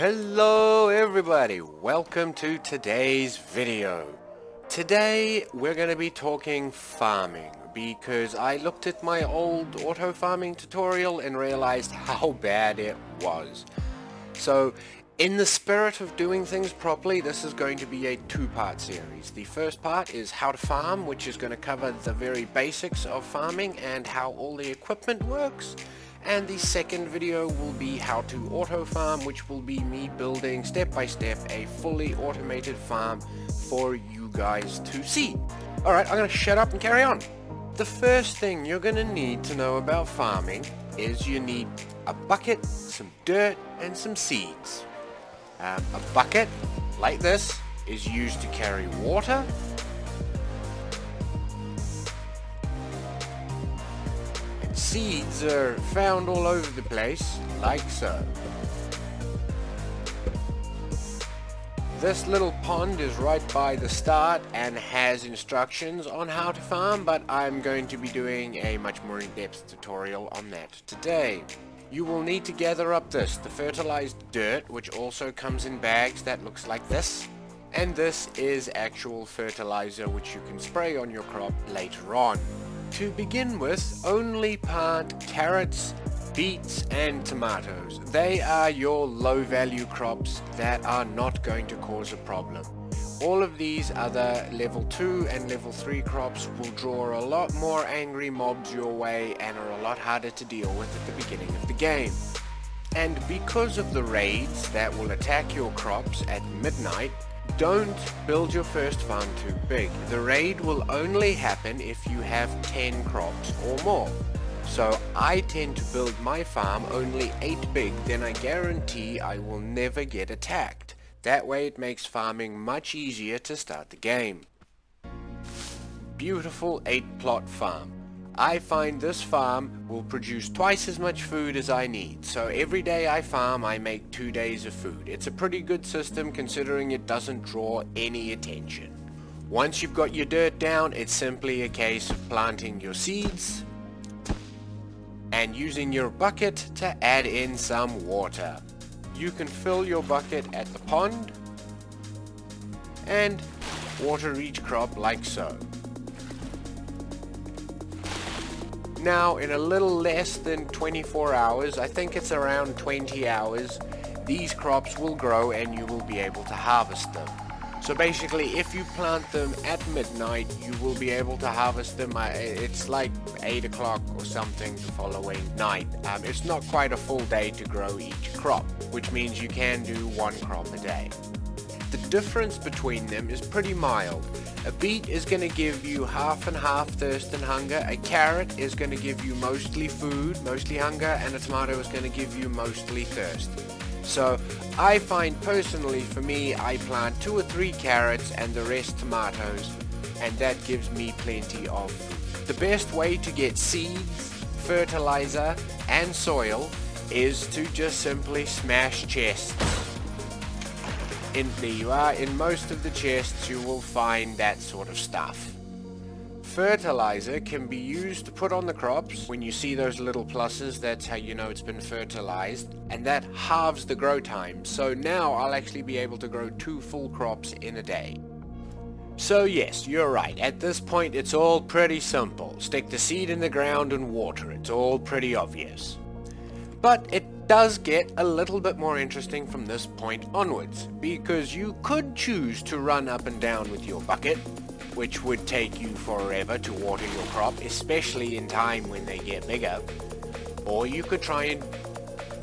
Hello everybody, welcome to today's video. Today we're going to be talking farming because I looked at my old auto farming tutorial and realized how bad it was. So in the spirit of doing things properly, this is going to be a two-part series. The first part is how to farm, which is going to cover the very basics of farming and how all the equipment works and the second video will be how to auto farm which will be me building step by step a fully automated farm for you guys to see. Alright, I'm to shut up and carry on. The first thing you're going to need to know about farming is you need a bucket, some dirt and some seeds. Um, a bucket like this is used to carry water seeds are found all over the place, like so. This little pond is right by the start and has instructions on how to farm, but I'm going to be doing a much more in-depth tutorial on that today. You will need to gather up this, the fertilized dirt, which also comes in bags that looks like this. And this is actual fertilizer which you can spray on your crop later on. To begin with, only plant carrots, beets and tomatoes. They are your low value crops that are not going to cause a problem. All of these other level 2 and level 3 crops will draw a lot more angry mobs your way and are a lot harder to deal with at the beginning of the game. And because of the raids that will attack your crops at midnight, don't build your first farm too big. The raid will only happen if you have 10 crops or more. So I tend to build my farm only 8 big, then I guarantee I will never get attacked. That way it makes farming much easier to start the game. Beautiful 8 plot farm. I find this farm will produce twice as much food as I need. So every day I farm, I make two days of food. It's a pretty good system considering it doesn't draw any attention. Once you've got your dirt down, it's simply a case of planting your seeds and using your bucket to add in some water. You can fill your bucket at the pond and water each crop like so. Now, in a little less than 24 hours, I think it's around 20 hours, these crops will grow and you will be able to harvest them. So basically, if you plant them at midnight, you will be able to harvest them. It's like 8 o'clock or something the following night. Um, it's not quite a full day to grow each crop, which means you can do one crop a day. Difference between them is pretty mild. A beet is going to give you half and half thirst and hunger. A carrot is going to give you mostly food, mostly hunger, and a tomato is going to give you mostly thirst. So I find personally for me, I plant two or three carrots and the rest tomatoes, and that gives me plenty of food. The best way to get seeds, fertilizer, and soil is to just simply smash chests in there you are, in most of the chests you will find that sort of stuff. Fertilizer can be used to put on the crops. When you see those little pluses, that's how you know it's been fertilized. And that halves the grow time. So now I'll actually be able to grow two full crops in a day. So yes, you're right. At this point, it's all pretty simple. Stick the seed in the ground and water. It's all pretty obvious. But it does get a little bit more interesting from this point onwards, because you could choose to run up and down with your bucket, which would take you forever to water your crop, especially in time when they get bigger. Or you could try and,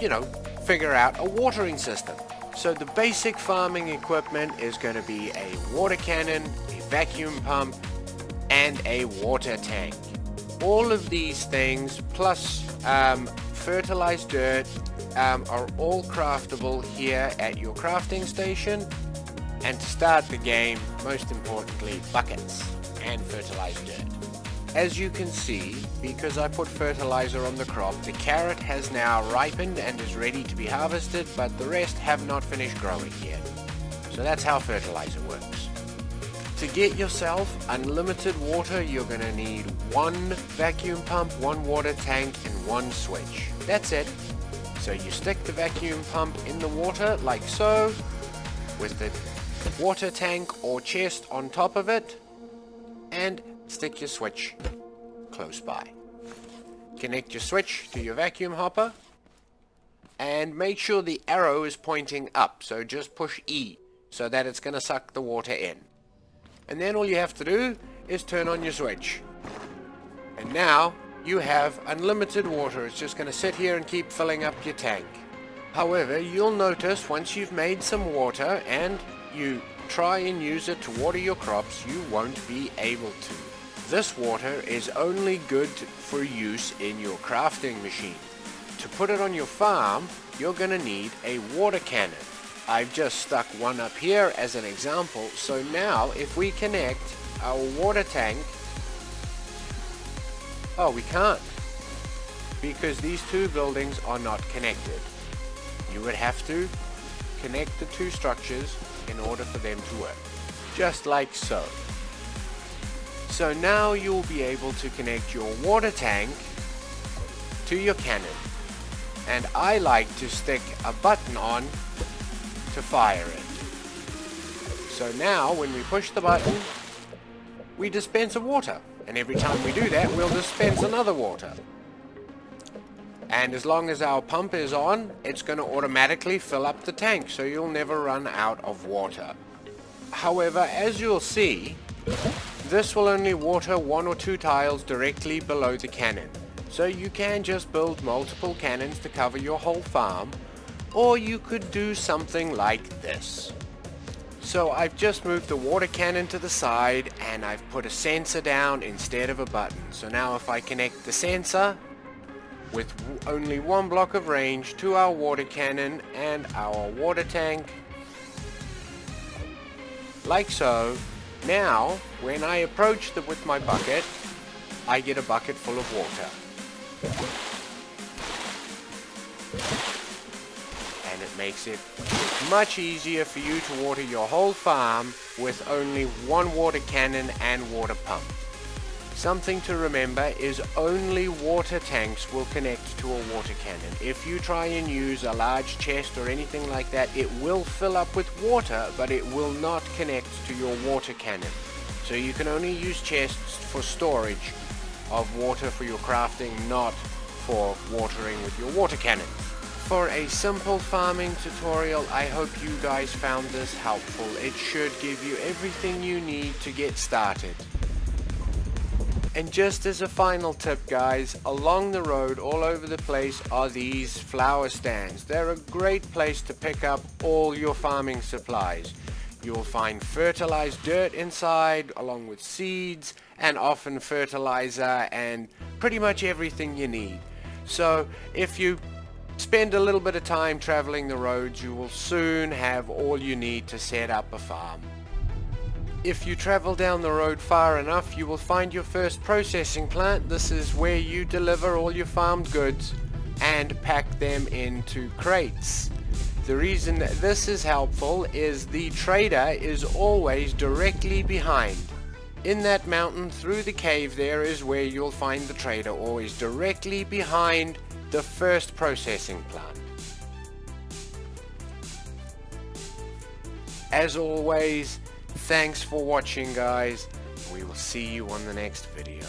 you know, figure out a watering system. So the basic farming equipment is going to be a water cannon, a vacuum pump, and a water tank. All of these things, plus um, fertilized dirt um, are all craftable here at your crafting station. And to start the game, most importantly, buckets and fertilized dirt. As you can see, because I put fertilizer on the crop, the carrot has now ripened and is ready to be harvested, but the rest have not finished growing yet. So that's how fertilizer works. To get yourself unlimited water, you're going to need one vacuum pump, one water tank, and one switch. That's it. So you stick the vacuum pump in the water like so, with the water tank or chest on top of it, and stick your switch close by. Connect your switch to your vacuum hopper, and make sure the arrow is pointing up, so just push E, so that it's going to suck the water in. And then all you have to do is turn on your switch. And now you have unlimited water. It's just going to sit here and keep filling up your tank. However, you'll notice once you've made some water and you try and use it to water your crops, you won't be able to. This water is only good for use in your crafting machine. To put it on your farm, you're going to need a water cannon. I've just stuck one up here as an example, so now if we connect our water tank Oh, we can't. Because these two buildings are not connected. You would have to connect the two structures in order for them to work. Just like so. So now you'll be able to connect your water tank to your cannon. And I like to stick a button on to fire it. So now when we push the button, we dispense of water. And every time we do that, we'll dispense another water. And as long as our pump is on, it's going to automatically fill up the tank, so you'll never run out of water. However, as you'll see, this will only water one or two tiles directly below the cannon. So you can just build multiple cannons to cover your whole farm, or you could do something like this. So I've just moved the water cannon to the side and I've put a sensor down instead of a button. So now if I connect the sensor with only one block of range to our water cannon and our water tank, like so, now when I approach the, with my bucket, I get a bucket full of water and it makes it much easier for you to water your whole farm with only one water cannon and water pump. Something to remember is only water tanks will connect to a water cannon. If you try and use a large chest or anything like that, it will fill up with water, but it will not connect to your water cannon. So you can only use chests for storage of water for your crafting, not for watering with your water cannon for a simple farming tutorial. I hope you guys found this helpful. It should give you everything you need to get started. And just as a final tip guys, along the road all over the place are these flower stands. They're a great place to pick up all your farming supplies. You'll find fertilized dirt inside along with seeds and often fertilizer and pretty much everything you need. So if you Spend a little bit of time traveling the roads, you will soon have all you need to set up a farm. If you travel down the road far enough, you will find your first processing plant. This is where you deliver all your farmed goods and pack them into crates. The reason this is helpful is the trader is always directly behind. In that mountain through the cave there is where you'll find the trader always directly behind the first processing plant. As always, thanks for watching guys. We will see you on the next video.